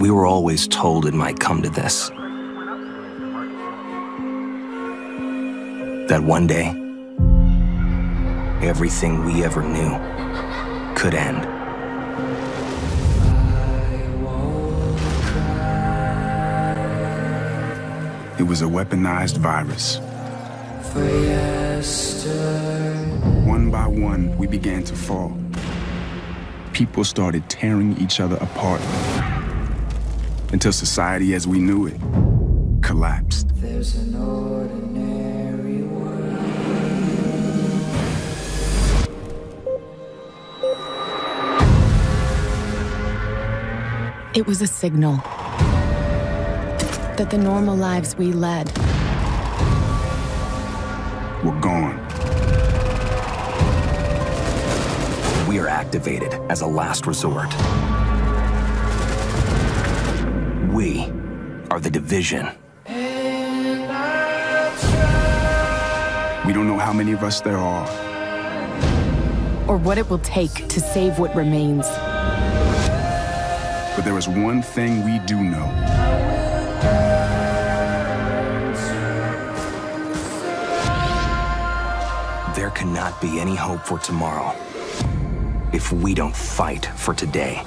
We were always told it might come to this. That one day, everything we ever knew could end. It was a weaponized virus. One by one, we began to fall. People started tearing each other apart until society as we knew it collapsed. There's an ordinary world. It was a signal that the normal lives we led were gone. We are activated as a last resort. We are the division. We don't know how many of us there are. or what it will take to save what remains. But there is one thing we do know. There cannot be any hope for tomorrow if we don't fight for today.